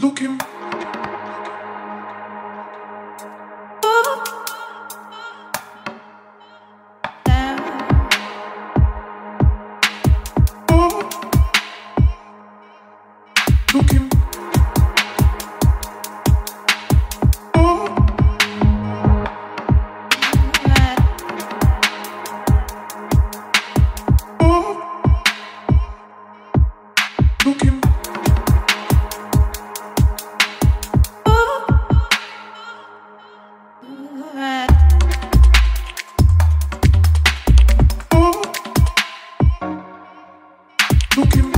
Looking. You.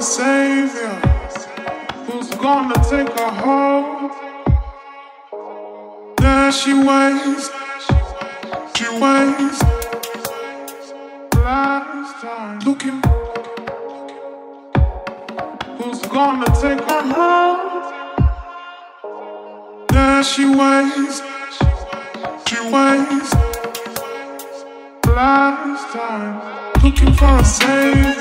a savior who's gonna take her home. There she waits, she waits. Last time looking, who's gonna take her home? There she waits, she waits. Last time looking for a savior.